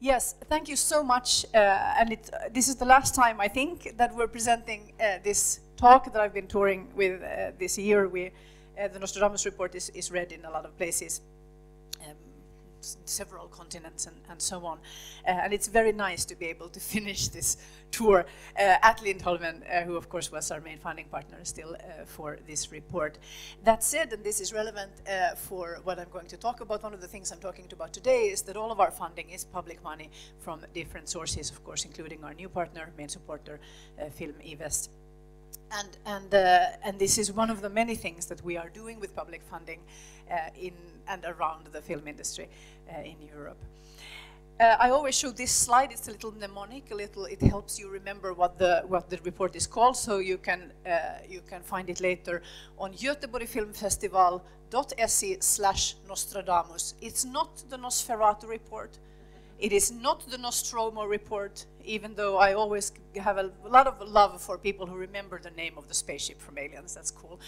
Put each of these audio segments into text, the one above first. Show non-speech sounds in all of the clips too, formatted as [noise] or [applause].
Yes, thank you so much. Uh, and it, uh, this is the last time, I think, that we're presenting uh, this talk that I've been touring with uh, this year. We, uh, the Nostradamus report is, is read in a lot of places several continents and, and so on. Uh, and it's very nice to be able to [laughs] finish this tour uh, at Lindholmen, uh, who of course was our main funding partner still uh, for this report. That said, and this is relevant uh, for what I'm going to talk about, one of the things I'm talking about today is that all of our funding is public money from different sources, of course, including our new partner, main supporter, uh, Film i Väst. And, and, and this is one of the many things that we are doing with public funding in and around the film industry uh, in Europe. Uh, I always show this slide. It's a little mnemonic. A little. It helps you remember what the what the report is called, so you can uh, you can find it later on göteborgfilmfestival.se slash Nostradamus. It's not the Nosferatu report. It is not the Nostromo report, even though I always have a lot of love for people who remember the name of the spaceship from Aliens. That's cool.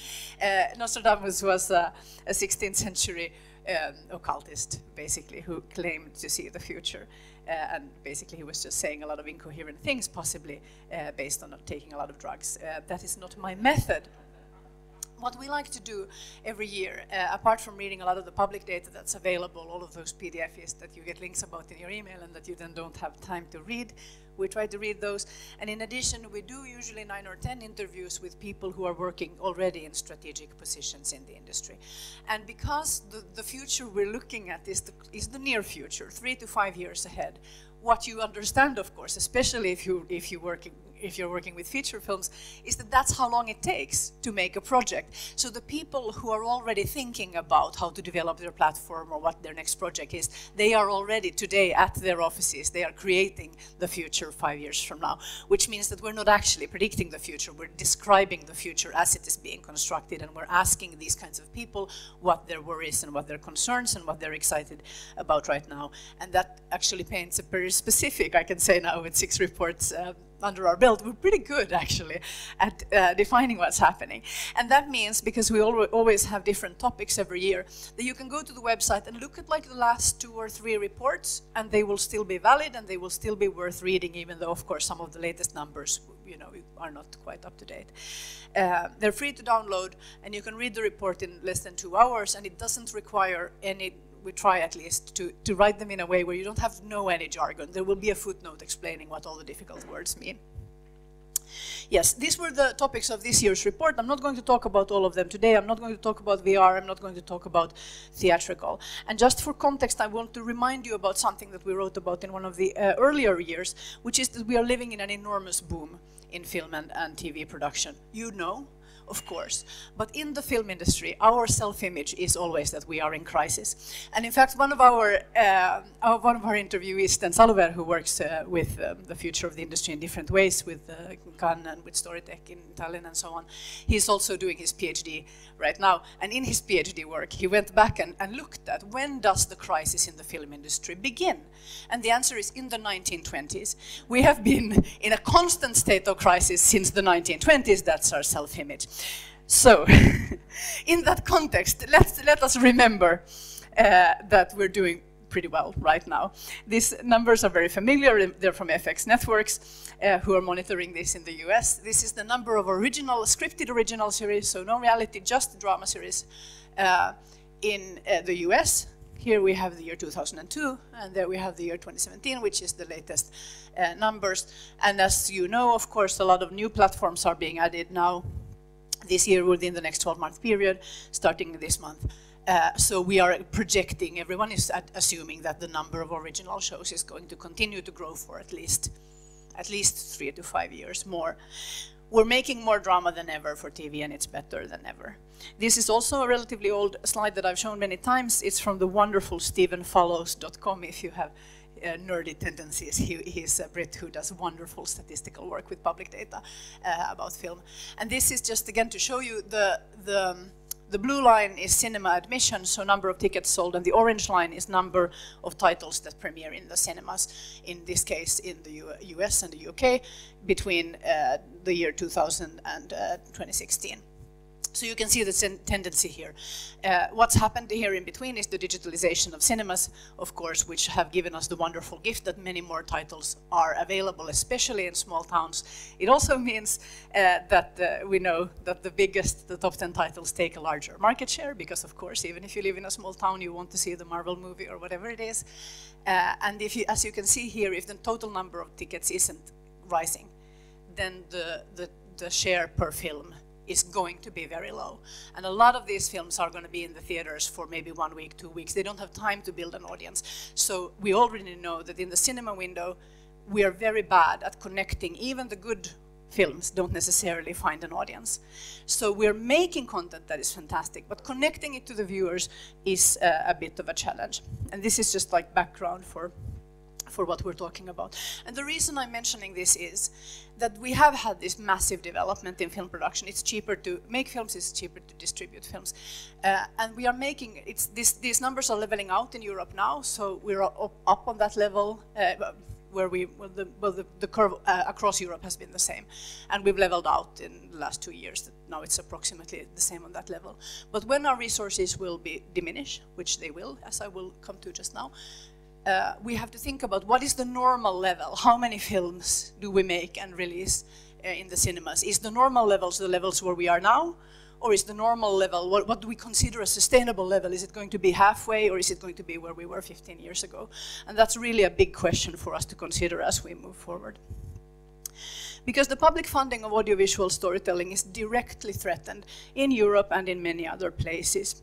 Uh, Nostradamus was a 16th century um, occultist, basically, who claimed to see the future. Uh, and basically, he was just saying a lot of incoherent things, possibly uh, based on taking a lot of drugs. Uh, that is not my method what we like to do every year, uh, apart from reading a lot of the public data that's available, all of those PDFs that you get links about in your email and that you then don't have time to read, we try to read those. And in addition, we do usually nine or 10 interviews with people who are working already in strategic positions in the industry. And because the, the future we're looking at is the, is the near future, three to five years ahead, what you understand, of course, especially if you if you working if you're working with feature films, is that that's how long it takes to make a project. So the people who are already thinking about how to develop their platform or what their next project is, they are already today at their offices. They are creating the future five years from now, which means that we're not actually predicting the future. We're describing the future as it is being constructed, and we're asking these kinds of people what their worries and what their concerns and what they're excited about right now. And that actually paints a very specific, I can say now with six reports, um, under our belt, we're pretty good actually at uh, defining what's happening. And that means, because we al always have different topics every year, that you can go to the website and look at like the last two or three reports, and they will still be valid and they will still be worth reading, even though, of course, some of the latest numbers you know, are not quite up to date. Uh, they're free to download, and you can read the report in less than two hours, and it doesn't require any we try at least to, to write them in a way where you don't have no any jargon. There will be a footnote explaining what all the difficult words mean. Yes, these were the topics of this year's report. I'm not going to talk about all of them today. I'm not going to talk about VR. I'm not going to talk about theatrical. And just for context, I want to remind you about something that we wrote about in one of the uh, earlier years, which is that we are living in an enormous boom in film and, and TV production. You know, of course. But in the film industry, our self-image is always that we are in crisis. And in fact, one of our, uh, our one of our interviewees, Sten Saluveer, who works uh, with um, the future of the industry in different ways, with uh, Cannes and with Storytek in Tallinn and so on, he's also doing his PhD right now. And in his PhD work, he went back and, and looked at when does the crisis in the film industry begin? And the answer is in the 1920s. We have been in a constant state of crisis since the 1920s. That's our self-image. So, [laughs] in that context, let's, let us remember uh, that we're doing pretty well right now. These numbers are very familiar. They're from FX Networks, uh, who are monitoring this in the US. This is the number of original, scripted original series, so no reality, just drama series uh, in uh, the US. Here we have the year 2002, and there we have the year 2017, which is the latest uh, numbers. And as you know, of course, a lot of new platforms are being added now this year within the next 12-month period, starting this month. Uh, so we are projecting, everyone is assuming that the number of original shows is going to continue to grow for at least, at least three to five years more. We're making more drama than ever for TV and it's better than ever. This is also a relatively old slide that I've shown many times. It's from the wonderful stephenfollows.com if you have uh, nerdy tendencies. He, he's a Brit who does wonderful statistical work with public data uh, about film. And this is just again to show you the, the the blue line is cinema admission, so number of tickets sold, and the orange line is number of titles that premiere in the cinemas, in this case in the U US and the UK, between uh, the year 2000 and uh, 2016. So you can see the tendency here. Uh, what's happened here in between is the digitalization of cinemas, of course, which have given us the wonderful gift that many more titles are available, especially in small towns. It also [laughs] means uh, that uh, we know that the biggest, the top 10 titles take a larger market share, because of course, even if you live in a small town, you want to see the Marvel movie or whatever it is. Uh, and if you, as you can see here, if the total number of tickets isn't rising, then the, the, the share per film is going to be very low. And a lot of these films are going to be in the theaters for maybe one week, two weeks. They don't have time to build an audience. So we already know that in the cinema window, we are very bad at connecting. Even the good films don't necessarily find an audience. So we're making content that is fantastic, but connecting it to the viewers is uh, a bit of a challenge. And this is just like background for for what we're talking about. And the reason I'm mentioning this is that we have had this massive development in film production. It's cheaper to make films, it's cheaper to distribute films. Uh, and we are making, it's this, these numbers are leveling out in Europe now, so we're up, up on that level. Uh, where we well, the, well, the, the curve uh, across Europe has been the same, and we've leveled out in the last two years. Now it's approximately the same on that level. But when our resources will be diminish, which they will, as I will come to just now, uh, we have to think about what is the normal level? How many films do we make and release uh, in the cinemas? Is the normal levels the levels where we are now? Or is the normal level, what, what do we consider a sustainable level? Is it going to be halfway or is it going to be where we were 15 years ago? And that's really a big question for us to consider as we move forward. Because the public funding of audiovisual storytelling is directly threatened in Europe and in many other places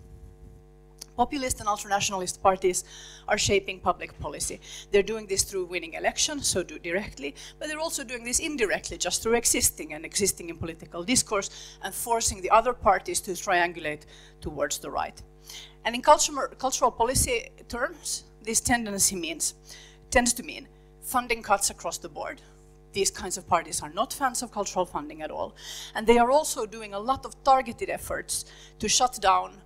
populist and ultranationalist parties are shaping public policy. They're doing this through winning elections, so do directly, but they're also doing this indirectly, just through existing and existing in political discourse and forcing the other parties to triangulate towards the right. And in cultural, cultural policy terms, this tendency means, tends to mean funding cuts across the board, these kinds of parties are not fans of cultural funding at all. And they are also doing a lot of targeted efforts to shut down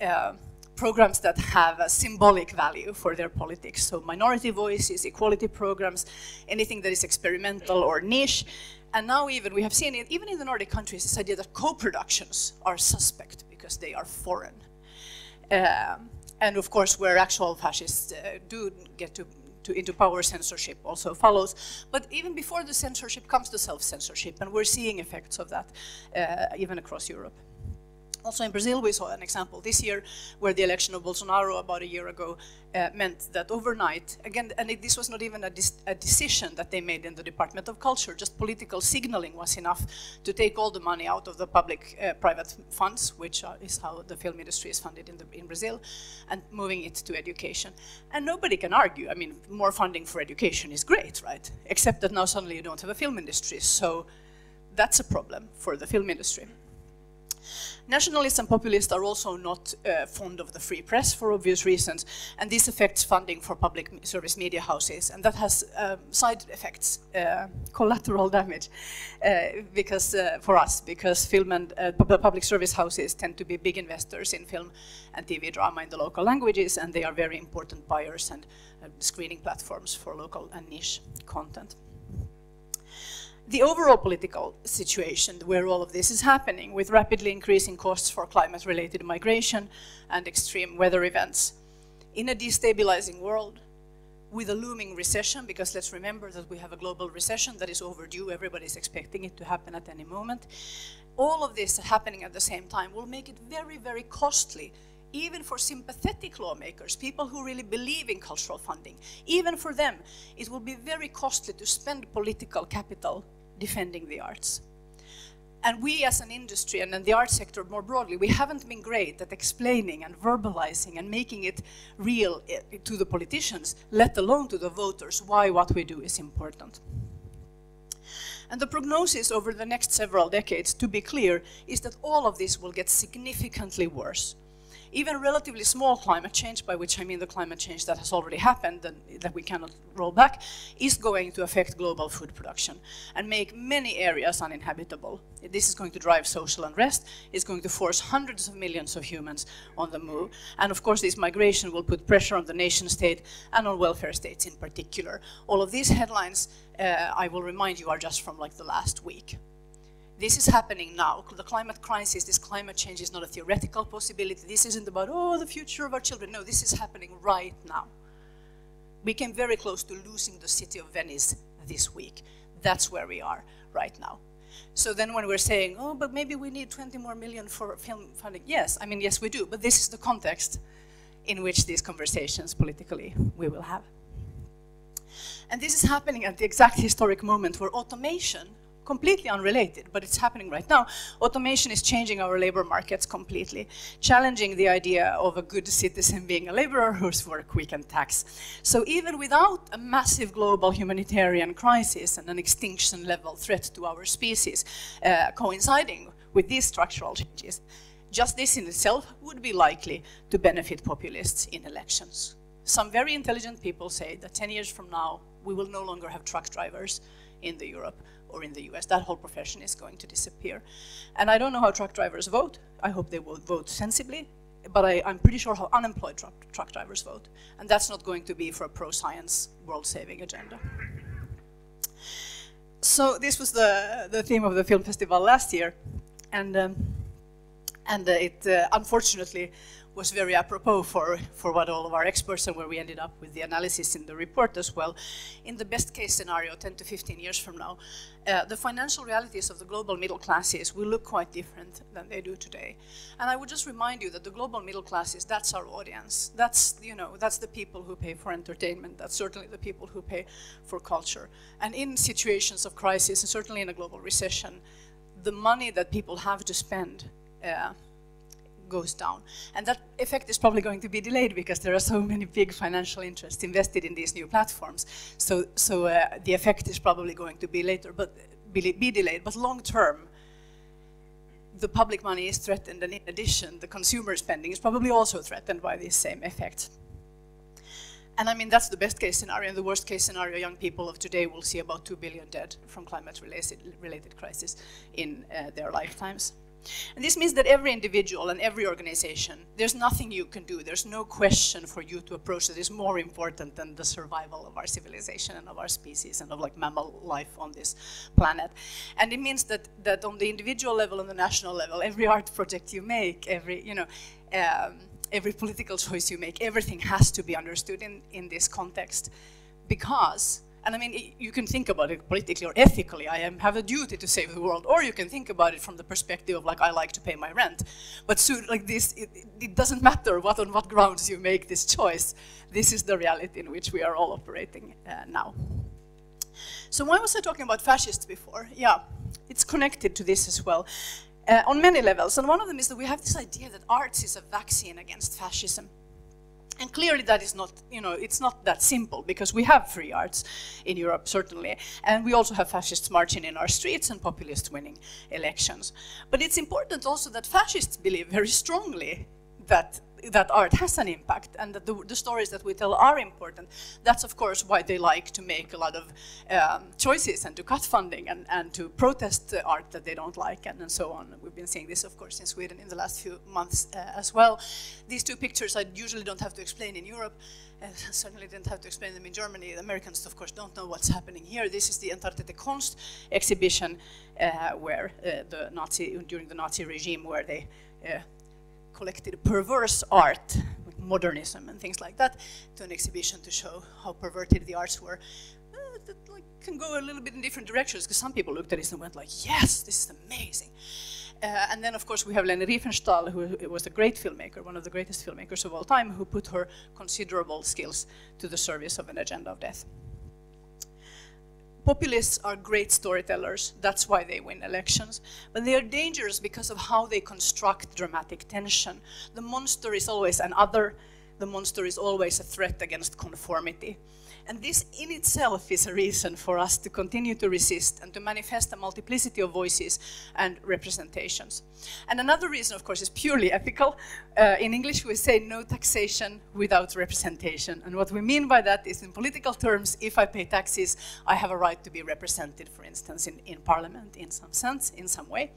uh, programs that have a symbolic value for their politics. So minority voices, equality programs, anything that is experimental or niche. And now even, we have seen it, even in the Nordic countries, this idea that co-productions are suspect because they are foreign. Um, and of course, where actual fascists uh, do get to, to, into power, censorship also follows. But even before the censorship comes the self-censorship, and we're seeing effects of that uh, even across Europe. Also in Brazil, we saw an example this year where the election of Bolsonaro about a year ago uh, meant that overnight, again, and it, this was not even a, a, decision that they made in the Department of Culture, just political signaling was enough to take all the money out of the public-private uh, funds, which are, is how the film industry is funded in, the, in Brazil, and moving it to education. And nobody can argue, I mean, more funding for education is great, right? Except that now suddenly you don't have a film industry, so that's a problem for the film industry. Nationalists and populists are also not uh, fond of the free press for obvious reasons, and this affects funding for public service media houses, and that has um, side effects, uh, collateral damage, uh, because uh, for us, because film and uh, public service houses tend to be big investors in film and TV drama in the local languages, and they are very important buyers and uh, screening platforms for local and niche content the overall political situation where all of this is happening, with rapidly increasing costs for climate-related migration and extreme weather events, in a destabilizing world, with a looming recession, because let's remember that we have a global recession that is overdue, everybody's expecting it to happen at any moment. All of this happening at the same time will make it very, very costly even for sympathetic lawmakers, people who really believe in cultural funding, even for them, it will be very costly to spend political capital defending the arts. And we as an industry and in the art sector more broadly, we haven't been great at explaining and verbalizing and making it real eh, to the politicians, let alone to the voters, why what we do is important. And the prognosis over the next several decades, to be clear, is that all of this will get significantly worse even relatively small climate change, by which I mean the climate change that has already happened and that we cannot roll back, is going to affect global food production and make many areas uninhabitable. This is going to drive social unrest, it's going to force hundreds of millions of humans on the move, and of course this migration will put pressure on the nation state and on welfare states in particular. All of these headlines, uh, I will remind you, are just from like the last week. This is happening now. The climate crisis, this climate change is not a theoretical possibility. This isn't about, oh, the future of our children. No, this is happening right now. We came very close to losing the city of Venice this week. That's where we are right now. So then when we're saying, oh, but maybe we need 20 more million for film funding, yes, I mean, yes, we do, but this is the context in which these conversations politically we will have. And this is happening at the exact historic moment where automation completely unrelated, but it's happening right now. Automation is changing our labor markets completely, challenging the idea of a good citizen being a laborer whose work we can tax. So even without a massive global humanitarian crisis and an extinction level threat to our species uh, coinciding with these structural changes, just this in itself would be likely to benefit populists in elections. Some very intelligent people say that 10 years from now, we will no longer have truck drivers in the Europe or in the US. That whole profession is going to disappear. And I don't know how truck drivers vote. I hope they will vote sensibly. But I, am pretty sure how unemployed truck, truck drivers vote. And that's not going to be for a pro-science, world-saving agenda. So this was the, the theme of the film festival last year. And, um, and uh, it uh, unfortunately was very apropos for, for what all of our experts and where we ended up with the analysis in the report as well. In the best case scenario, 10 to 15 years from now, uh, the financial realities of the global middle classes will look quite different than they do today. And I would just remind you that the global middle classes, that's our audience. That's, you know, that's the people who pay for entertainment. That's certainly the people who pay for culture. And in situations of crisis, and certainly in a global recession, the money that people have to spend uh, goes down. And that effect is probably going to be delayed because there are so many big financial interests invested in these new platforms. So, so uh, the effect is probably going to be later, but be, be delayed. But long term, the public money is threatened, and in addition, the consumer spending is probably also threatened by this same effect. And I mean, that's the best case scenario. In the worst case scenario, young people of today will see about 2 billion dead from climate related, related crisis in uh, their lifetimes. And this means that every individual and every organization, there's nothing you can do. There's no question for you to approach that is more important than the survival of our civilization and of our species and of like mammal life on this planet. And it means that, that on the individual level and the national level, every art project you make, every, you know, um, every political choice you make, everything has to be understood in, in this context because and I mean, you can think about it politically or ethically. I am, have a duty to save the world, or you can think about it from the perspective of like I like to pay my rent. But soon, like this, it, it doesn't matter what on what grounds you make this choice. This is the reality in which we are all operating uh, now. So why was I talking about fascists before? Yeah, it's connected to this as well. Uh, on many levels, and one of them is that we have this idea that arts is a vaccine against fascism. And clearly that is not, you know, it's not that simple because we have free arts in Europe, certainly. And we also have fascists marching in our streets and populists winning elections. But it's important also that fascists believe very strongly that that art has an impact and that the, the, stories that we tell are important. That's, of course, why they like to make a lot of um, choices and to cut funding and, and to protest the art that they don't like and, and, so on. We've been seeing this, of course, in Sweden in the last few months uh, as well. These two pictures I usually don't have to explain in Europe. Uh, [laughs] certainly didn't have to explain them in Germany. The Americans, of course, don't know what's happening here. This is the Entartete Kunst exhibition uh, where uh, the Nazi, during the Nazi regime, where they uh, collected perverse art, with modernism and things like that, to an exhibition to show how perverted the arts were. Uh, that like, can go a little bit in different directions because some people looked at this and went like, yes, this is amazing. Uh, and then, of course, we have Leni Riefenstahl, who was a great filmmaker, one of the greatest filmmakers of all time, who put her considerable skills to the service of an agenda of death populists are great storytellers. That's why they win elections. But they are dangerous because of how they construct dramatic tension. The monster is always an other. The monster is always a threat against conformity. And this in itself is a reason for us to continue to resist and to manifest a multiplicity of voices and representations. And another reason, of course, is purely ethical. Uh, in English, we say no taxation without representation. And what we mean by that is, in political terms, if I pay taxes, I have a right to be represented, for instance, in, in parliament in some sense, in some way.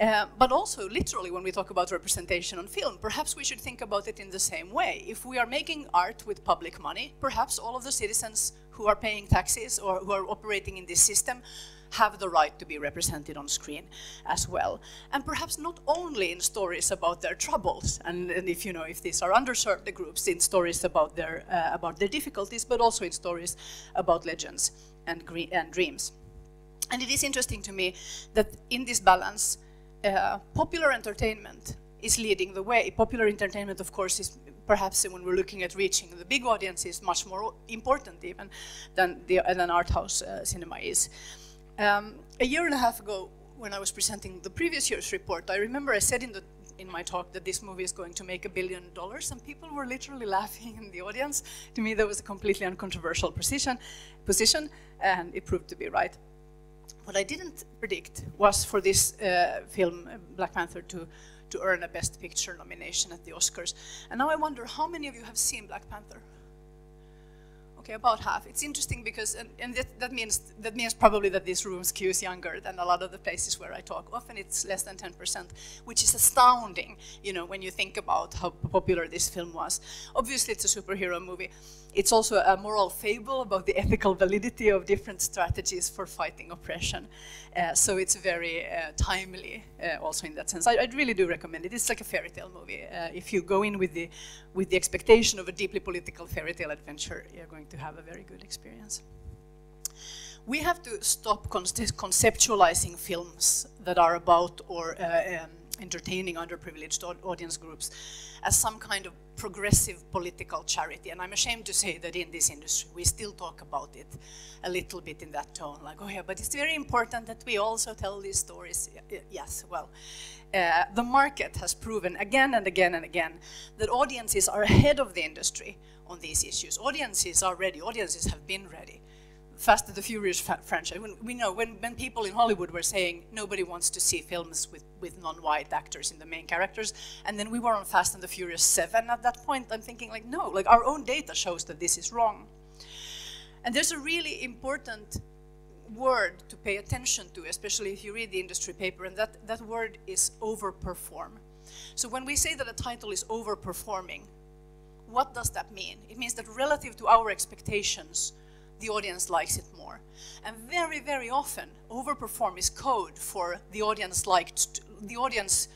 Uh, but also, literally, when we talk about representation on film, perhaps we should think about it in the same way. If we are making art with public money, perhaps all of the citizens who are paying taxes or who are operating in this system have the right to be represented on screen as well. And perhaps not only in stories about their troubles, and, and if you know if these are underserved groups, in stories about their uh, about their difficulties, but also in stories about legends and, and dreams. And it is interesting to me that in this balance, uh, popular entertainment is leading the way. Popular entertainment, of course, is perhaps when we're looking at reaching the big audiences, much more important even than the than art house uh, cinema is. Um, a year and a half ago, when I was presenting the previous year's report, I remember I said in the in my talk that this movie is going to make a billion dollars, and people were literally [laughs] laughing in the audience. To me, that was a completely uncontroversial position, position, and it proved to be right. What I didn't predict was for this uh, film, Black Panther, to to earn a Best Picture nomination at the Oscars. And now I wonder how many of you have seen Black Panther? Okay, about half. It's interesting because, and, and that, that, means that means probably that this room skews younger than a lot of the places where I talk. Often it's less than 10%, which is astounding, you know, when you think about how popular this film was. Obviously, it's a superhero movie. It's also a moral fable about the ethical validity of different strategies for fighting oppression. Uh, so it's very uh, timely, uh, also in that sense. I, I, really do recommend it. It's like a fairy tale movie. Uh, if you go in with the with the expectation of a deeply political fairy tale adventure, you're going to have a very good experience. We have to stop conceptualizing films that are about or uh, um, entertaining underprivileged audience groups as some kind of progressive political charity. And I'm ashamed to say that in this industry, we still talk about it a little bit in that tone, like, oh yeah, but it's very important that we also tell these stories. Yes, well, uh, the market has proven again and again and again that audiences are ahead of the industry on these issues. Audiences are ready, audiences have been ready. Fast and the Furious franchise. When, we know when, when people in Hollywood were saying nobody wants to see films with, with non-white actors in the main characters, and then we were on Fast and the Furious 7 at that point, I'm thinking like, no, like our own data shows that this is wrong. And there's a really important word to pay attention to, especially if you read the industry paper, and that, that word is overperform. So when we say that a title is overperforming, what does that mean? It means that relative to our expectations, the audience likes it more. And very, very often, overperform is code for the audience liked, the audience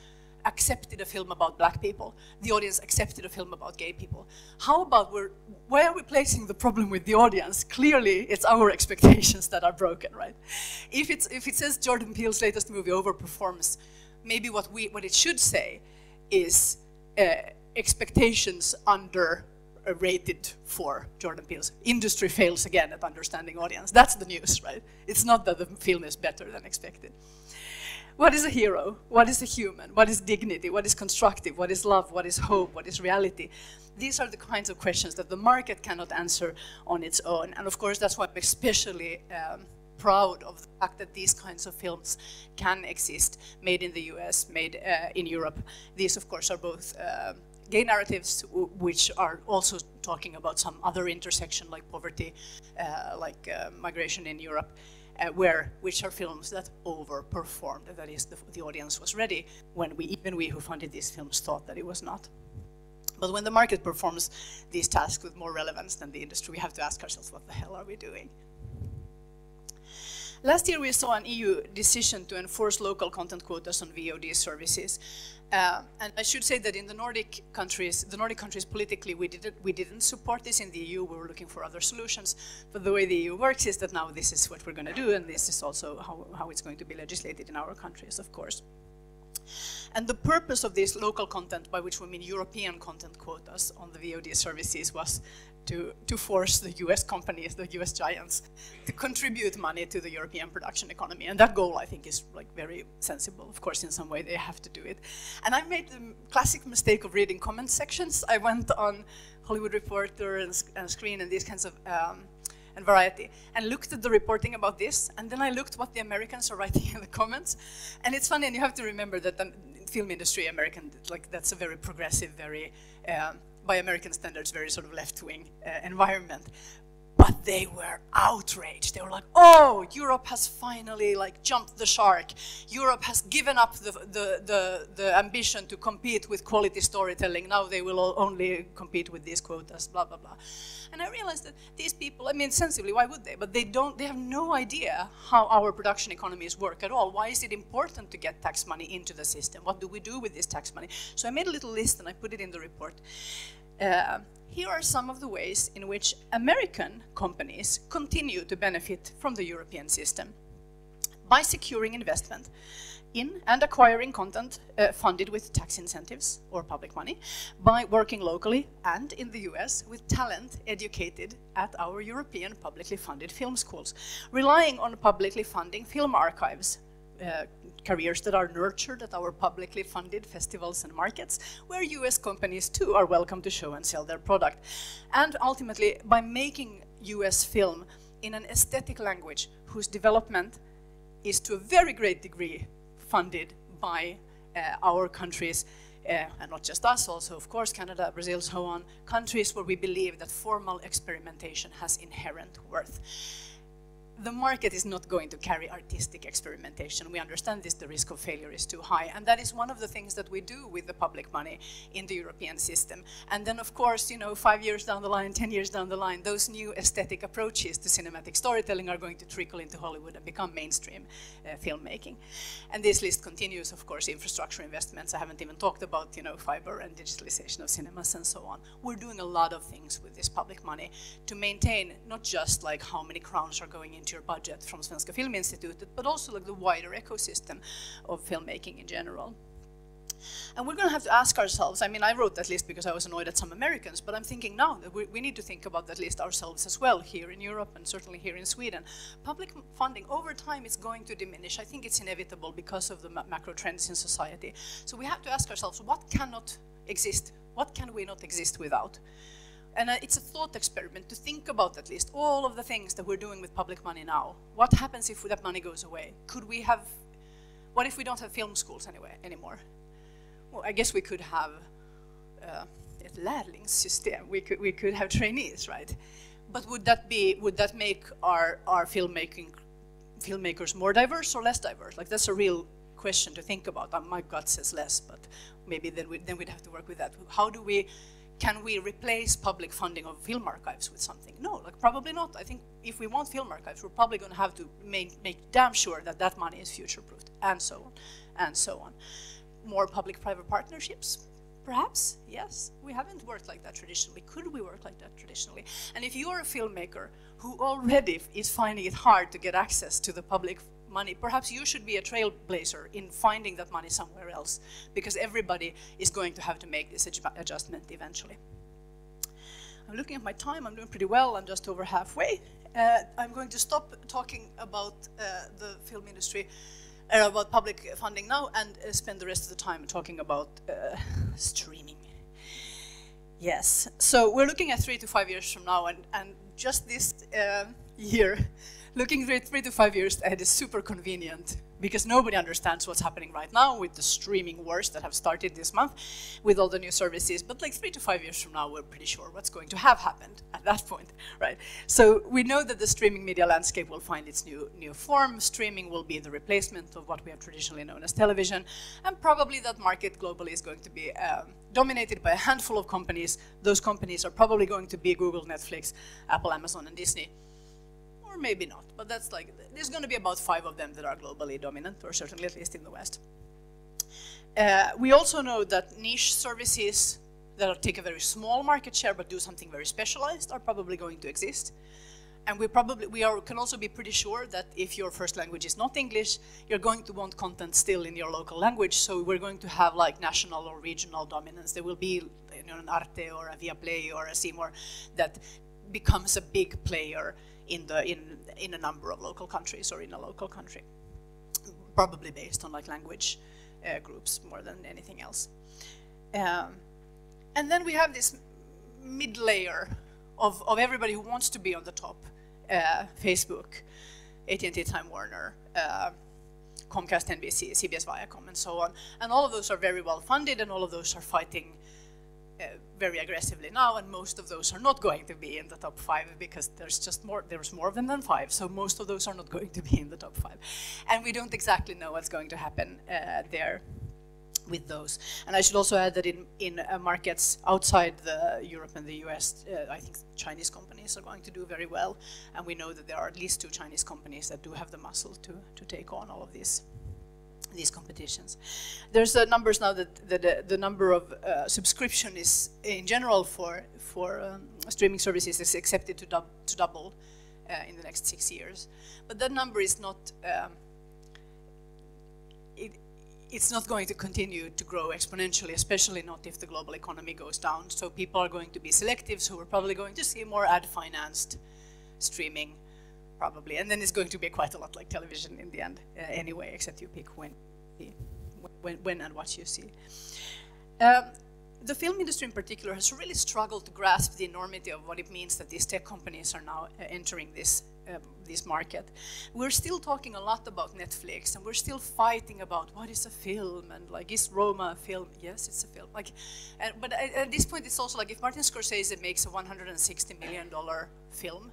accepted a film about black people. The audience accepted a film about gay people. How about we're, where are we placing the problem with the audience? Clearly, it's our expectations that are broken, right? If, it's, if it says Jordan Peele's latest movie overperforms, maybe what, we, what it should say is uh, expectations underrated for Jordan Peele's. Industry fails again at understanding audience. That's the news, right? It's not that the film is better than expected. What is a hero? What is a human? What is dignity? What is constructive? What is love? What is hope? What is reality? These are the kinds of questions that the market cannot answer on its own. And of course, that's why I'm especially um, proud of the fact that these kinds of films can exist, made in the US, made uh, in Europe. These, of course, are both uh, gay narratives, which are also talking about some other intersection like poverty, uh, like uh, migration in Europe, uh, where which are films that overperformed. That is, the, the audience was ready when we, even we who funded these films, thought that it was not. But when the market performs these tasks with more relevance than the industry, we have to ask ourselves, what the hell are we doing? Last year, we saw an EU decision to enforce local content quotas on VOD services. Uh, and I should say that in the Nordic countries, the Nordic countries politically, we didn't, we didn't support this in the EU. We were looking for other solutions. But the way the EU works is that now this is what we're going to do, and this is also how, how it's going to be legislated in our countries, of course. And the purpose of this local content, by which we mean European content quotas on the VOD services, was to, to force the US companies, the US giants, to contribute money to the European production economy. And that goal, I think, is like very sensible. Of course, in some way, they have to do it. And I made the classic mistake of reading comment sections. I went on Hollywood Reporter and, and Screen and these kinds of um, and Variety, and looked at the reporting about this, and then I looked what the Americans are writing in the comments. And it's funny, and you have to remember that the film industry, American, like that's a very progressive, very um, by American standards, very sort of left-wing uh, environment. But they were outraged. They were like, "Oh, Europe has finally like jumped the shark. Europe has given up the the the, the ambition to compete with quality storytelling. Now they will only compete with these quotas." Blah blah blah. And I realized that these people, I mean, sensibly, why would they? But they don't, they have no idea how our production economies work at all. Why is it important to get tax money into the system? What do we do with this tax money? So I made a little list and I put it in the report. Uh, here are some of the ways in which American companies continue to benefit from the European system. By securing investment in and acquiring content uh, funded with tax incentives or public money, by working locally and in the US with talent educated at our European publicly funded film schools, relying on publicly funding film archives, uh, careers that are nurtured at our publicly funded festivals and markets, where US companies too are welcome to show and sell their product. And ultimately, by making US film in an aesthetic language whose development is to a very great degree funded by uh, our countries, uh, and not just us, also, of course, Canada, Brazil, so on, countries where we believe that formal experimentation has inherent worth the market is not going to carry artistic experimentation. We understand this, the risk of failure is too high. And that is one of the things that we do with the public money in the European system. And then, of course, you know, five years down the line, 10 years down the line, those new aesthetic approaches to cinematic storytelling are going to trickle into Hollywood and become mainstream uh, filmmaking. And this list continues, of course, infrastructure investments. I haven't even talked about, you know, fiber and digitalization of cinemas and so on. We're doing a lot of things with this public money to maintain not just like how many crowns are going into your budget from Svenska Filminstitutet, but also like the wider ecosystem of filmmaking in general. And we're going to have to ask ourselves, I mean, I wrote that list because I was annoyed at some Americans, but I'm thinking now that we, we, need to think about that list ourselves as well here in Europe and certainly here in Sweden. Public funding over time is going to diminish. I think it's inevitable because of the ma macro trends in society. So we have to ask ourselves, what cannot exist? What can we not exist without? And uh, it's a thought experiment to think about at least all of the things that we're doing with public money now. What happens if that money goes away? Could we have, what if we don't have film schools anyway, anymore? Well, I guess we could have uh, a lärlingssystem. We could, we could have trainees, right? But would that be, would that make our, our filmmaking, filmmakers more diverse or less diverse? Like that's a real question to think about. Uh, my gut says less, but maybe then, we, then we'd have to work with that. How do we can we replace public funding of film archives with something? No, like probably not. I think if we want film archives, we're probably going to have to make, make damn sure that that money is future-proofed, and so on, and so on. More public-private partnerships, perhaps, yes. We haven't worked like that traditionally. Could we work like that traditionally? And if you're a filmmaker who already is finding it hard to get access to the public money. Perhaps you should be a trailblazer in finding that money somewhere else, because everybody is going to have to make this adjustment eventually. I'm looking at my time, I'm doing pretty well, I'm just over halfway. Uh, I'm going to stop talking about uh, the film industry, uh, about public funding now, and uh, spend the rest of the time talking about uh, streaming. Yes, so we're looking at three to five years from now, and, and just this uh, year, looking three, to five years ahead is super convenient because nobody understands what's happening right now with the streaming wars that have started this month with all the new services. But like three to five years from now, we're pretty sure what's going to have happened at that point, right? So we know that the streaming media landscape will find its new, new form. Streaming will be the replacement of what we have traditionally known as television. And probably that market globally is going to be um, dominated by a handful of companies. Those companies are probably going to be Google, Netflix, Apple, Amazon, and Disney or maybe not. But that's like, there's going to be about five of them that are globally dominant, or certainly at least in the West. Uh, we also know that niche services that take a very small market share but do something very specialized are probably going to exist. And we probably we are, can also be pretty sure that if your first language is not English, you're going to want content still in your local language. So we're going to have like national or regional dominance. There will be you know, an Arte or a Viaplay or a C More that becomes a big player in the in in a number of local countries or in a local country, probably based on like language uh, groups more than anything else. Um, and then we have this mid layer of, of everybody who wants to be on the top: uh, Facebook, AT&T, Time Warner. Uh, Comcast, NBC, CBS Viacom, and so on. And all of those are very well funded, and all of those are fighting very aggressively now, and most of those are not going to be in the top five because there's just more, there's more of them than five, so most of those are not [laughs] going to be in the top five. And we don't exactly know what's going to happen uh, there with those. And I should also add that in, in uh, markets outside the Europe and the US, uh, I think Chinese companies are going to do very well. And we know that there are at least two Chinese companies that do have the muscle to, to take on all of these these competitions. There's uh, numbers now that, that uh, the number of uh, subscription is in general for for um, streaming services is expected to, dub to double uh, in the next six years, but that number is not. Um, it, it's not going to continue to grow exponentially, especially not if the global economy goes down. So people are going to be selective, so we're probably going to see more ad-financed streaming probably. And then it's going to be quite a lot like television in the end uh, anyway, except you pick when, when, when and what you see. Um, the film industry in particular has really struggled to grasp the enormity of what it means that these tech companies are now uh, entering this um, this market. We're still talking a lot about Netflix, and we're still fighting about what is a film and like is Roma a film? Yes, it's a film. Like, and, but at, at, this point, it's also like if Martin Scorsese makes a 160 million dollar film,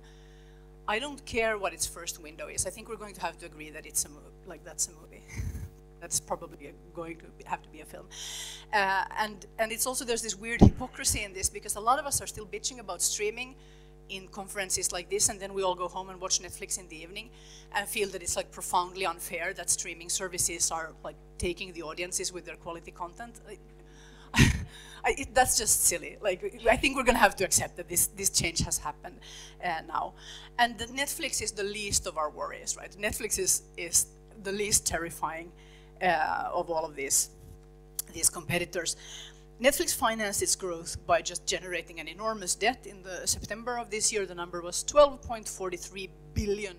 I don't care what its first window is. I think we're going to have to agree that it's a movie, like that's a movie. [laughs] that's probably going to have to be a film. Uh, and, and it's also, there's this weird hypocrisy in this because a lot of us are still bitching about streaming in conferences like this and then we all go home and watch Netflix in the evening and feel that it's like profoundly unfair that streaming services are like taking the audiences with their quality content. [laughs] I, it, that's just silly. Like, I think we're going to have to accept that this, this change has happened uh, now. And Netflix is the least of our worries, right? Netflix is, is the least terrifying uh, of all of these, these competitors. Netflix financed its growth by just generating an enormous debt. In the September of this year, the number was $12.43 billion.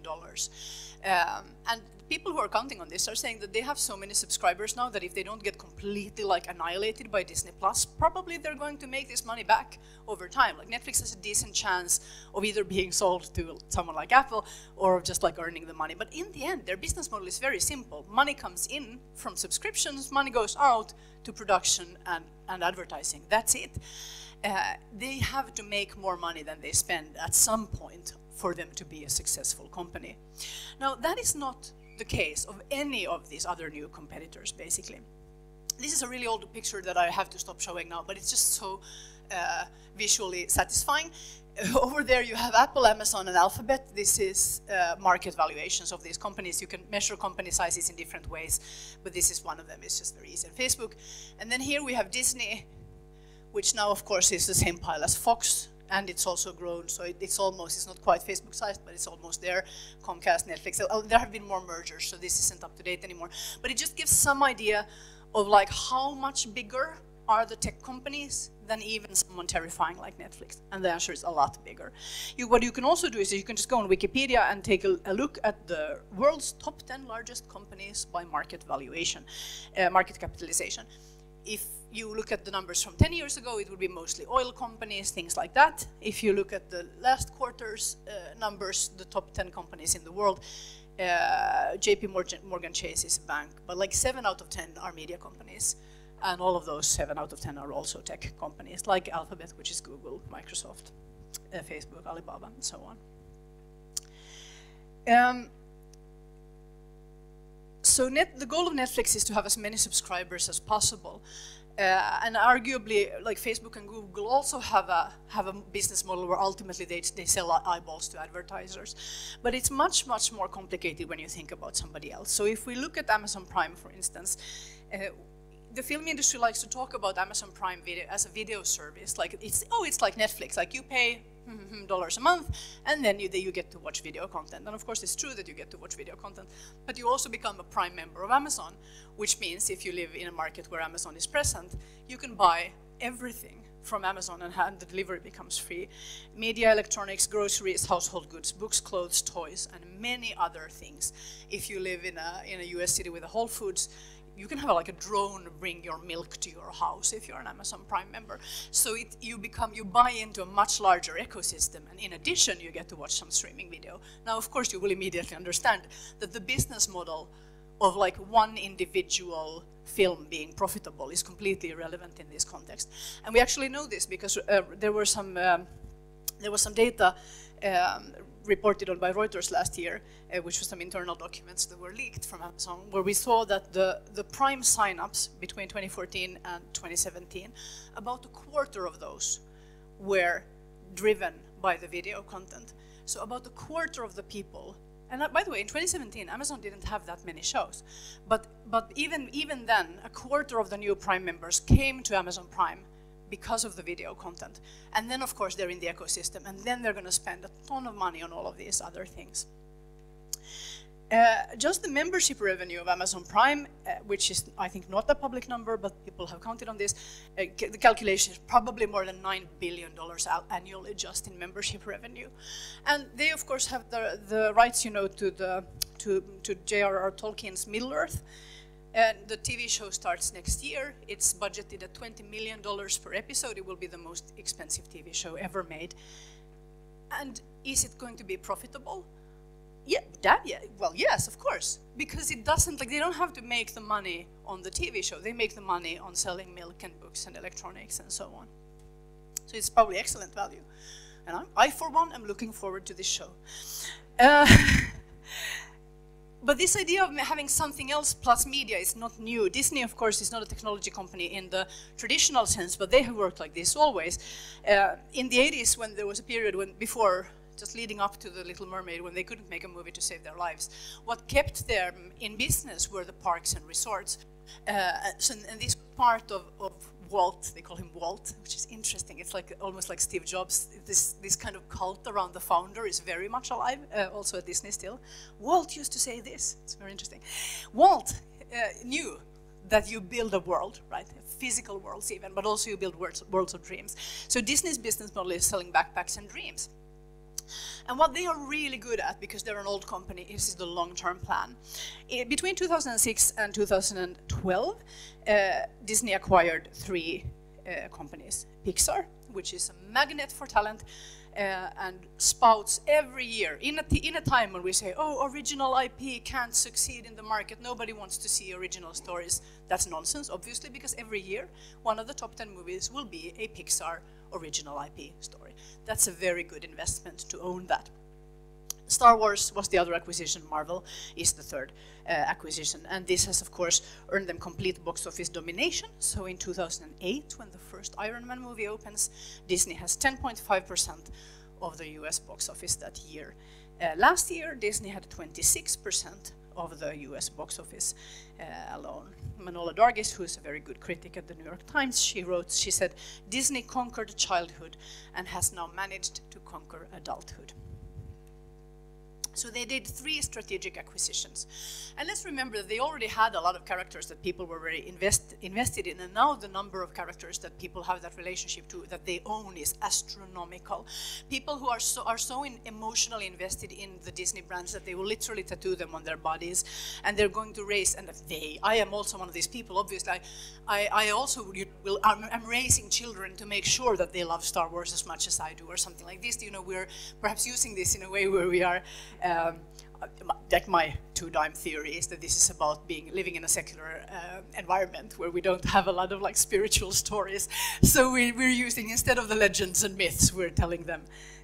Um, and people who are counting on this are saying that they have so many subscribers now that if they don't get completely like annihilated by Disney Plus, probably they're going to make this money back over time. Like Netflix has a decent chance of either being sold to someone like Apple or just like earning the money. But in the end, their business model is very simple. Money comes in from subscriptions, money goes out to production and, and advertising. That's it. Uh, they have to make more money than they spend at some point for them to be a successful company. Now, that is not the case of any of these other new competitors, basically. This is a really old picture that I have to stop showing now, but it's just so uh, visually satisfying. [laughs] Over there you have Apple, Amazon, and Alphabet. This is uh, market valuations of these companies. You can measure company sizes in different ways, but this is one of them. It's just very easy. And Facebook. And then here we have Disney, which now, of course, is the same pile as Fox, and it's also grown. So it, it's almost, it's not quite Facebook sized, but it's almost there. Comcast, Netflix, oh, there have been more mergers, so this isn't up to date anymore. But it just gives some idea of like how much bigger are the tech companies than even someone terrifying like Netflix? And the answer is a lot bigger. You, what you can also do is you can just go on Wikipedia and take a, a look at the world's top 10 largest companies by market valuation, uh, market capitalization. If you look at the numbers from 10 years ago, it would be mostly oil companies, things like that. If you look at the last quarter's uh, numbers, the top 10 companies in the world, uh, JP Morgan, Chase is a bank, but like 7 out of 10 are media companies. And all of those 7 out of 10 are also tech companies, like Alphabet, which is Google, Microsoft, uh, Facebook, Alibaba, and so on. Um, so net, the goal of Netflix is to have as many subscribers as possible. Uh, and arguably, like Facebook and Google also have a have a business model where ultimately they they sell eyeballs to advertisers, but it's much much more complicated when you think about somebody else. So if we look at Amazon Prime, for instance. Uh, the film industry likes to talk about Amazon Prime Video as a video service. Like it's oh, it's like Netflix. Like you pay [laughs] dollars a month, and then you, you get to watch video content. And of course, it's true that you get to watch video content, but you also become a prime member of Amazon, which means if you live in a market where Amazon is present, you can buy everything from Amazon and the delivery becomes free. Media, electronics, groceries, household goods, books, clothes, toys, and many other things. If you live in a, in a US city with a Whole Foods, you can have like a drone bring your milk to your house if you're an Amazon Prime member. So it, you become, you buy into a much larger ecosystem, and in addition, you get to watch some streaming video. Now, of course, you will immediately understand that the business model of like one individual film being profitable is completely irrelevant in this context. And we actually know this because uh, there were some um, there was some data um, reported on by Reuters last year, uh, which was some internal documents that were leaked from Amazon, where we saw that the, the Prime signups between 2014 and 2017, about a quarter of those were driven by the video content. So about a quarter of the people and uh, by the way, in 2017, Amazon didn't have that many shows. But, but even, even then, a quarter of the new Prime members came to Amazon Prime because of the video content. And then, of course, they're in the ecosystem, and then they're going to spend a ton of money on all of these other things. Uh, just the membership revenue of Amazon Prime, uh, which is, I think, not a public number, but people have counted on this, uh, the calculation is probably more than $9 billion annually just in membership revenue. And they, of course, have the, the rights, you know, to, the, to, to J.R.R. Tolkien's Middle-earth. And the TV show starts next year. It's budgeted at $20 million per episode. It will be the most expensive TV show ever made. And is it going to be profitable? Yeah, that, yeah, well, yes, of course. Because it doesn't, like, they don't have to make the money on the TV show. They make the money on selling milk and books and electronics and so on. So it's probably excellent value. And I'm, I, for one, am looking forward to this show. Uh, [laughs] but this idea of having something else plus media is not new. Disney, of course, is not a technology company in the traditional sense, but they have worked like this always. Uh, in the 80s, when there was a period when before just leading up to The Little Mermaid when they couldn't make a movie to save their lives. What kept them in business were the parks and resorts. Uh, so, and this part of, of Walt, they call him Walt, which is interesting. It's like almost like Steve Jobs. This this kind of cult around the founder is very much alive, uh, also at Disney still. Walt used to say this. It's very interesting. Walt uh, knew that you build a world, right? Physical worlds even, but also you build worlds, worlds of dreams. So Disney's business model is selling backpacks and dreams. And what they are really good at, because they're an old company, is the long-term plan. between 2006 and 2012, uh, Disney acquired three uh, companies. Pixar, which is a magnet for talent, uh, and spouts every year in a, in a time when we say, oh, original IP can't succeed in the market, nobody wants to see original stories. That's nonsense, obviously, because every year one of the top 10 movies will be a Pixar original IP story. That's a very good investment to own that. Star Wars was the other acquisition, Marvel is the third uh, acquisition, and this has, of course, earned them complete box office domination. So in 2008, when the first Iron Man movie opens, Disney has 10.5% of the US box office that year. Uh, last year, Disney had 26% of the US box office uh, alone. Manola Dargis, who is a very good critic at the New York Times, she wrote, she said, Disney conquered childhood and has now managed to conquer adulthood. So they did three strategic acquisitions. And let's remember that they already had a lot of characters that people were very invest, invested in, and now the number of characters that people have that relationship to, that they own, is astronomical. People who are so, are so in, emotionally invested in the Disney brands that they will literally tattoo them on their bodies, and they're going to raise, and they, I am also one of these people, obviously, I, I, I also will, I'm, I'm raising children to make sure that they love Star Wars as much as I do, or something like this. You know, we're perhaps using this in a way where we are uh, um, like my two-dime theory is that this is about being living in a secular uh, environment where we don't have a lot of like spiritual stories. So we, we're using instead of the legends and myths, we're telling them,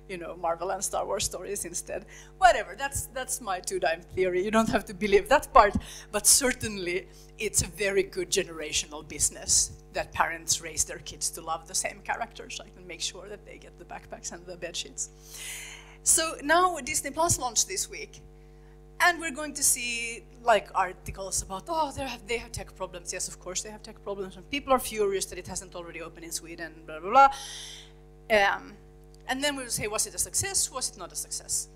you know, Marvel and Star Wars stories instead. Whatever. That's that's my two-dime theory. You don't have to believe that part, but certainly it's a very good generational business that parents raise their kids to love the same characters, like, and make sure that they get the backpacks and the bed sheets. So now Disney Plus launched this week, and we're going to see like articles about, oh, they have, they have tech problems. Yes, of course they have tech problems, and people are furious that it hasn't already opened in Sweden, blah, blah, blah. Um, and then we'll say, was it a success? Was it not a success?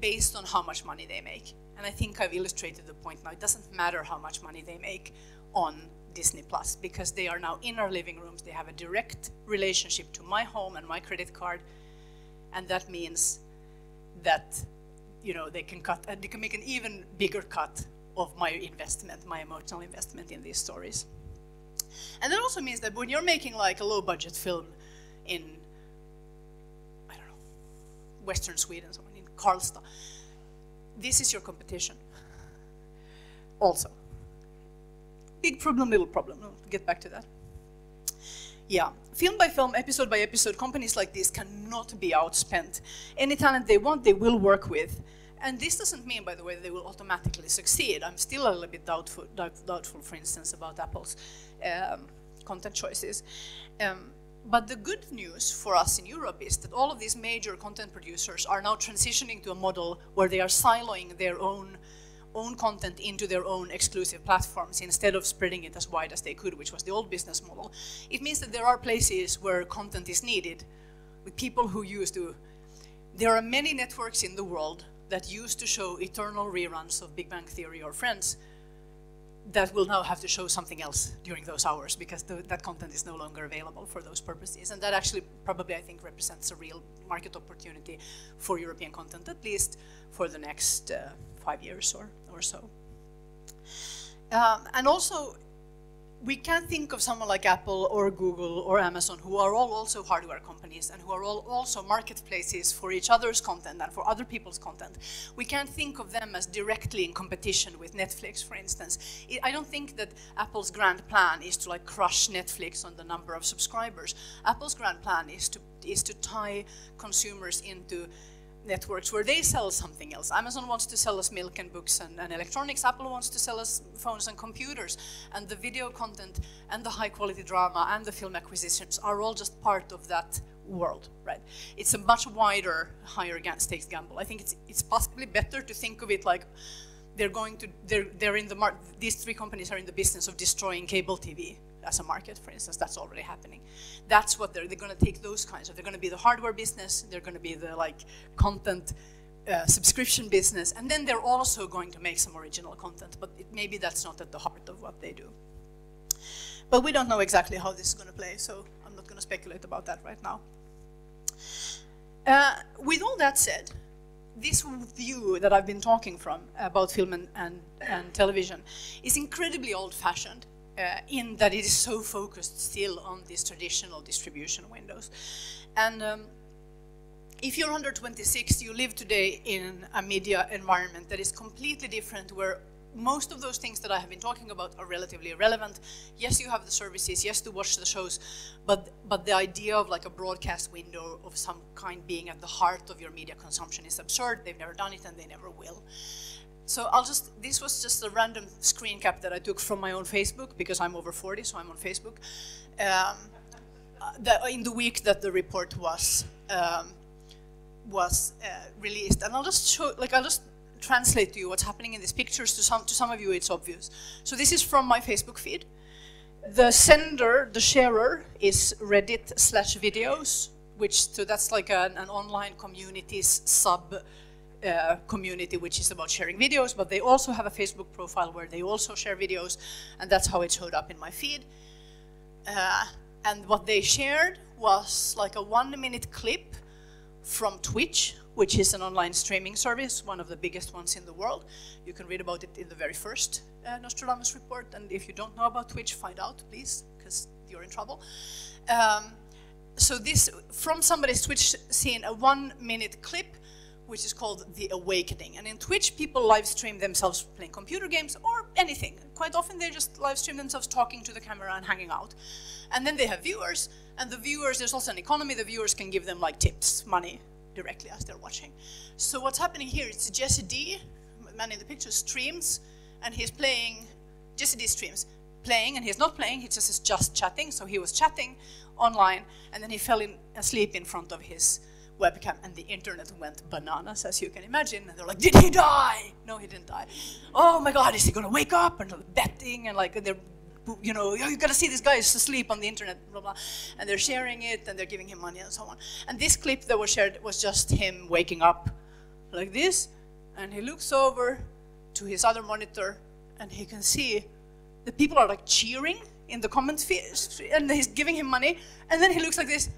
Based on how much money they make. And I think I've illustrated the point now. It doesn't matter how much money they make on Disney Plus because they are now in our living rooms. They have a direct relationship to my home and my credit card. And that means that you know they can cut and they can make an even bigger cut of my investment, my emotional investment in these stories. And that also means that when you're making like a low budget film in I don't know Western Sweden, someone in Karlstad, this is your competition. also. Big problem, little problem. We'll get back to that. Yeah, film by film, episode by episode, companies like this cannot be outspent. Any talent they want, they will work with. And this doesn't mean, by the way, they will automatically succeed. I'm still a little bit doubtful, doubtful for instance, about Apple's um, content choices. Um, but the good news for us in Europe is that all of these major content producers are now transitioning to a model where they are siloing their own own content into their own exclusive platforms instead of spreading it as wide as they could, which was the old business model. It means that there are places where content is needed with people who used to. There are many networks in the world that used to show eternal reruns of Big Bang Theory or Friends that will now have to show something else during those hours because the, that content is no longer available for those purposes. And that actually probably, I think, represents a real market opportunity for European content, at least for the next uh, five years or, or so. Um, and also, we can think of someone like Apple or Google or Amazon who are all also hardware companies and who are all also marketplaces for each other's content and for other people's content. We can't think of them as directly in competition with Netflix, for instance. I don't think that Apple's grand plan is to like crush Netflix on the number of subscribers. Apple's grand plan is to is to tie consumers into networks where they sell something else. Amazon wants to sell us milk and books and, and, electronics. Apple wants to sell us phones and computers. And the video content and the high quality drama and the film acquisitions are all just part of that world, right? It's a much wider, higher stakes gamble. I think it's, it's possibly better to think of it like they're going to, they're, they're in the, mar these three companies are in the business of destroying cable TV as a market, for instance, that's already happening. That's what they're, they're going to take those kinds of, they're going to be the hardware business, they're going to be the like content uh, subscription business, and then they're also going to make some original content, but it, maybe that's not at the heart of what they do. But we don't know exactly how this is going to play, so I'm not going to speculate about that right now. Uh, with all that said, this view that I've been talking from about film and, and, and television is incredibly old-fashioned uh, in that it is so focused still on these traditional distribution windows. And um, if you're under 26, you live today in a media environment that is completely different where most of those things that I have been talking about are relatively irrelevant. Yes, you have the services, yes, to watch the shows, but, but the idea of like a broadcast window of some kind being at the heart of your media consumption is absurd. They've never done it and they never will. So I'll just, this was just a random screen cap that I took from my own Facebook because I'm over 40, so I'm on Facebook. Um, the, in the week that the report was um, was uh, released, and I'll just show, like I'll just translate to you what's happening in these pictures. To some, to some of you, it's obvious. So this is from my Facebook feed. The sender, the sharer, is Reddit slash videos, which so that's like an, an online communities sub uh, community which is about sharing videos, but they also have a Facebook profile where they also share videos, and that's how it showed up in my feed. Uh, and what they shared was like a one minute clip from Twitch, which is an online streaming service, one of the biggest ones in the world. You can read about it in the very first uh, Nostradamus report, and if you don't know about Twitch, find out, please, because you're in trouble. Um, so this, from somebody's Twitch scene, a one minute clip which is called The Awakening. And in Twitch, people live stream themselves playing computer games or anything. Quite often they just live stream themselves talking to the camera and hanging out. And then they have viewers, and the viewers, there's also an economy, the viewers can give them like tips, money, directly as they're watching. So what's happening here, it's Jesse D, man in the picture, streams, and he's playing, Jesse D streams, playing, and he's not playing, he just is just chatting, so he was chatting online, and then he fell in, asleep in front of his webcam and the internet went bananas, as you can imagine. And they're like, did he die? No, he didn't die. Oh my God, is he gonna wake up? And betting and like they're, you know, oh, you gotta see this guy is asleep on the internet, blah, blah. And they're sharing it and they're giving him money and so on. And this clip that was shared was just him waking up like this. And he looks over to his other monitor and he can see the people are like cheering in the comments and he's giving him money. And then he looks like this,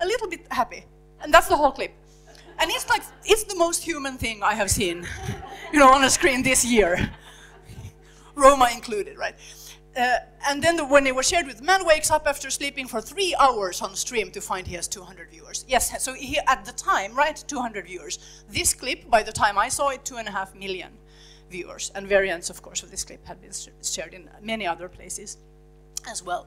a little bit happy and that's the whole clip. And it's like, it's the most human thing I have seen, [laughs] you know, on a screen this year. [laughs] Roma included, right? Uh, and then the, when it was shared with, man wakes up after sleeping for three hours on stream to find he has 200 viewers. Yes, so he, at the time, right, 200 viewers. This clip, by the time I saw it, two and a half million viewers. And variants, of course, of this clip had been shared in many other places as well.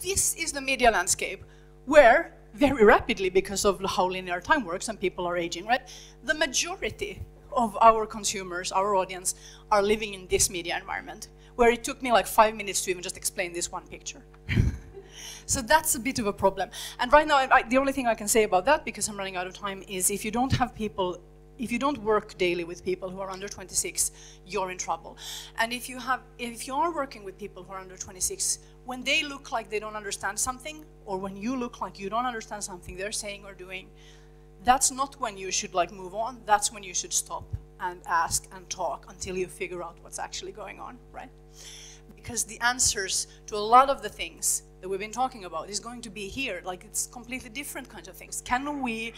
This is the media landscape where very rapidly because of how linear time works and people are aging, right? The majority of our consumers, our audience, are living in this media environment, where it took me like five minutes to even just explain this one picture. [laughs] so that's a bit of a problem. And right now, I, the only thing I can say about that, because I'm running out of time, is if you don't have people if you don't work daily with people who are under 26, you're in trouble. And if you have, if you are working with people who are under 26, when they look like they don't understand something, or when you look like you don't understand something they're saying or doing, that's not when you should like move on. That's when you should stop and ask and talk until you figure out what's actually going on, right? Because the answers to a lot of the things that we've been talking about is going to be here. Like it's completely different kinds of things. Can we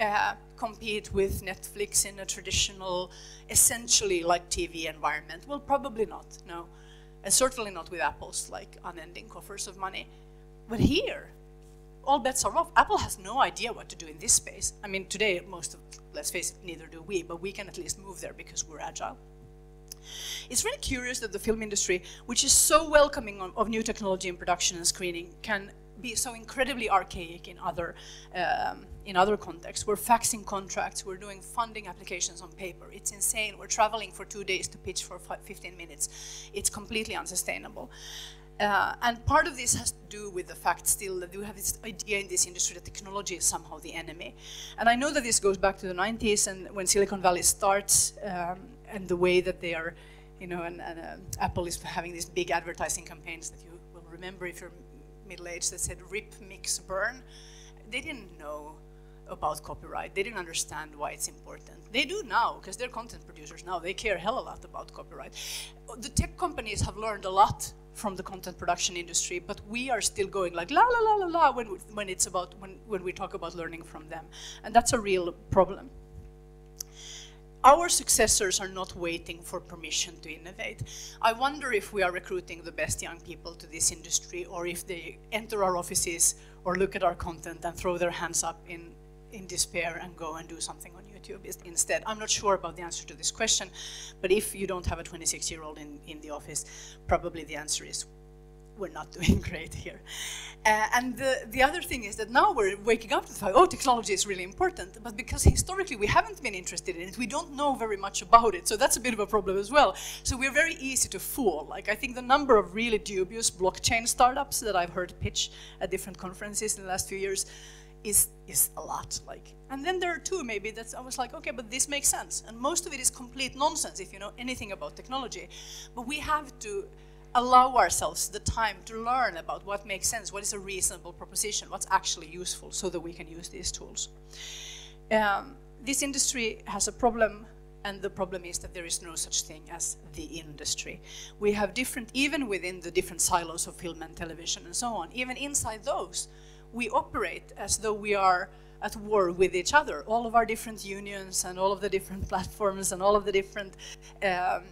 uh, compete with Netflix in a traditional, essentially like TV environment? Well, probably not, no. And certainly not with Apple's like unending coffers of money. But here, all bets are off. Apple has no idea what to do in this space. I mean, today, most of, let's face it, neither do we, but we can at least move there because we're agile. It's really curious that the film industry, which is so welcoming of new technology in production and screening, can be so incredibly archaic in other um, in other contexts. We're faxing contracts, we're doing funding applications on paper. It's insane. We're traveling for two days to pitch for 15 minutes. It's completely unsustainable. Uh, and part of this has to do with the fact still that we have this idea in this industry that technology is somehow the enemy. And I know that this goes back to the 90s and when Silicon Valley starts um, and the way that they are, you know, and, and uh, Apple is having these big advertising campaigns that you will remember if you're middle-aged that said rip, mix, burn. They didn't know about copyright. They didn't understand why it's important. They do now, because they're content producers now. They care a hell of a lot about copyright. The tech companies have learned a lot from the content production industry, but we are still going like la la la la la when, when it's about when, when we talk about learning from them. And that's a real problem our successors are not waiting for permission to innovate. I wonder if we are recruiting the best young people to this industry or if they enter our offices or look at our content and throw their hands up in, in despair and go and do something on YouTube instead. I'm not sure about the answer to this question, but if you don't have a 26 year old in, in the office, probably the answer is we're not doing [laughs] great here. Uh, and the, the other thing is that now we're waking up to the fact, oh, technology is really important, but because historically we haven't been interested in it, we don't know very much about it, so that's a bit of a problem as well. So we're very easy to fool. Like, I think the number of really dubious blockchain startups that I've heard pitch at different conferences in the last few years is, is a lot. Like, and then there are two maybe that I was like, okay, but this makes sense. And most of it is complete nonsense if you know anything about technology. But we have to allow ourselves the time to learn about what makes sense, what is a reasonable proposition, what's actually useful so that we can use these tools. Um, this industry has a problem and the problem is that there is no such thing as the industry. We have different, even within the different silos of film and television and so on, even inside those, we operate as though we are at war with each other. All of our different unions and all of the different [laughs] platforms and all of the different um,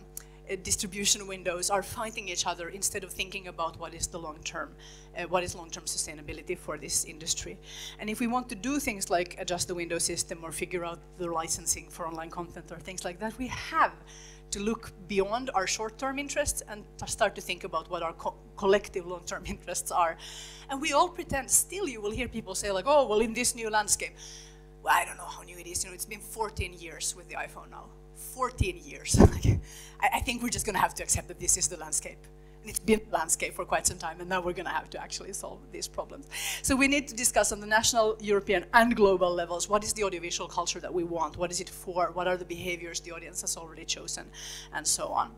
distribution windows are fighting each other instead of thinking about what is the long term, uh, what is long term sustainability for this industry. And if we want to do things like adjust the window system or figure out the licensing for online content or things like that, we have to look beyond our short term interests and start to think about what our co collective long term [laughs] interests are. And we all pretend, still, you will hear people say, like, oh, well, in this new landscape. Well, I don't know how new it is. You know, it's been 14 years with the iPhone now. 14 years. [laughs] I, think we're just going to have to accept that this is the landscape. And it's been the landscape for quite some time, and now we're going to have to actually solve these problems. So we need to discuss on the national, European, and global levels what is the audiovisual culture that we want? What is it for? What are the behaviors the audience has already chosen? And so on.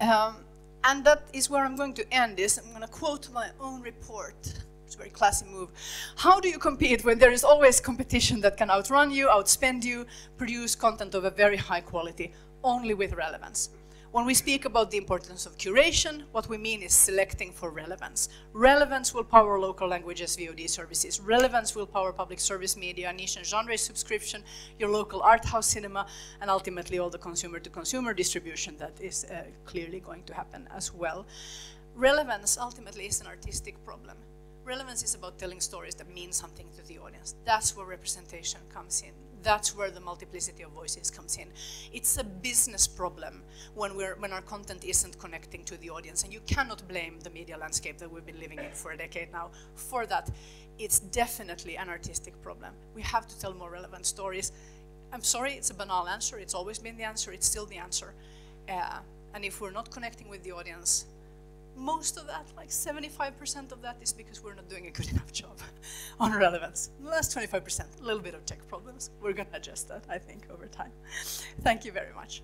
Um, and that is where I'm going to end this. I'm going to quote my own report. It's a very classy move. How do you compete when there is always competition that can outrun you, outspend you, produce content of a very high quality, only with relevance? When we speak about the importance of curation, what we mean is selecting for relevance. Relevance will power local languages VOD services. Relevance will power public service media, niche and genre subscription, your local art house cinema, and ultimately all the consumer-to-consumer -consumer distribution that is uh, clearly going to happen as well. Relevance ultimately is an artistic problem relevance is about telling stories that mean something to the audience. That's where representation comes in. That's where the multiplicity of voices comes in. It's a business problem when, we're, when our content isn't connecting to the audience, and you cannot blame the media landscape that we've been living in for a decade now for that. It's definitely an artistic problem. We have to tell more relevant stories. I'm sorry, it's a banal answer. It's always been the answer. It's still the answer. Uh, and if we're not connecting with the audience, most of that, like 75% of that, is because we're not doing a good enough job [laughs] on relevance. The last 25%, a little bit of tech problems. We're going to adjust that, I think, over time. Thank you very much.